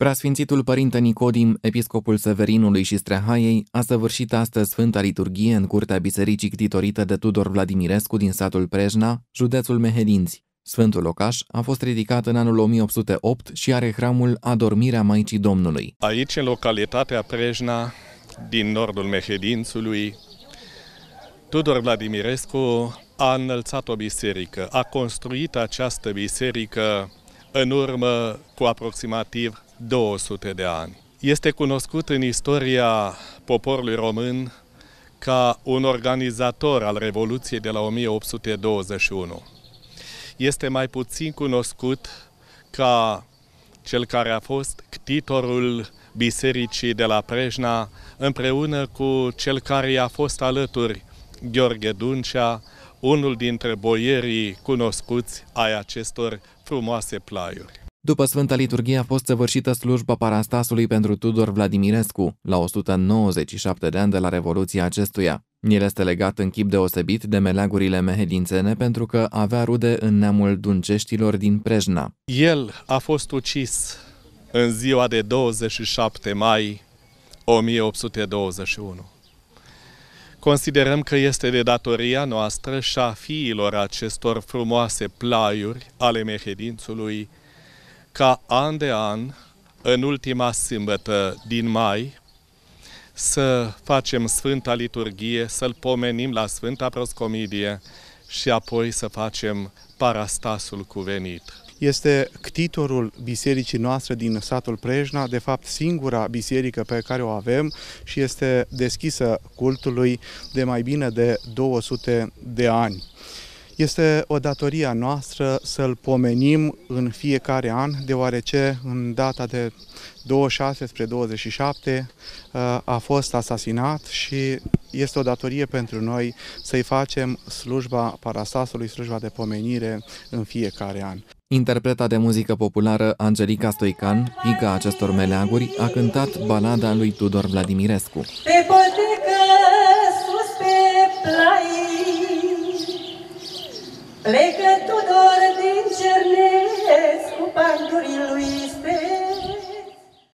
Preasfințitul Părinte Nicodim, episcopul Severinului și Streahaiei, a săvârșit astăzi Sfânta Liturghie în curtea bisericii ctitorită de Tudor Vladimirescu din satul Prejna, județul Mehedinți. Sfântul locaș a fost ridicat în anul 1808 și are hramul Adormirea Maicii Domnului. Aici, în localitatea Prejna, din nordul Mehedințului, Tudor Vladimirescu a înălțat o biserică, a construit această biserică în urmă cu aproximativ 200 de ani. Este cunoscut în istoria poporului român ca un organizator al Revoluției de la 1821. Este mai puțin cunoscut ca cel care a fost ctitorul bisericii de la Prejna împreună cu cel care i-a fost alături, Gheorghe Duncea, unul dintre boierii cunoscuți ai acestor frumoase plaiuri. După Sfânta Liturghie a fost săvârșită slujba parastasului pentru Tudor Vladimirescu, la 197 de ani de la Revoluția acestuia. El este legat în chip deosebit de meleagurile mehedințene pentru că avea rude în neamul dunceștilor din Prejna. El a fost ucis în ziua de 27 mai 1821. Considerăm că este de datoria noastră și a fiilor acestor frumoase plaiuri ale Mehedințului ca an de an, în ultima sâmbătă din mai, să facem Sfânta Liturghie, să-L pomenim la Sfânta Proscomidie și apoi să facem parastasul cuvenit. Este ctitorul bisericii noastre din satul Prejna, de fapt singura biserică pe care o avem și este deschisă cultului de mai bine de 200 de ani. Este o datorie a noastră să-l pomenim în fiecare an, deoarece în data de 26 spre 27 uh, a fost asasinat și este o datorie pentru noi să-i facem slujba parastasului, slujba de pomenire în fiecare an. Interpreta de muzică populară Angelica Stoican, fica acestor meleaguri, a cântat balada lui Tudor Vladimirescu. Pe Pregător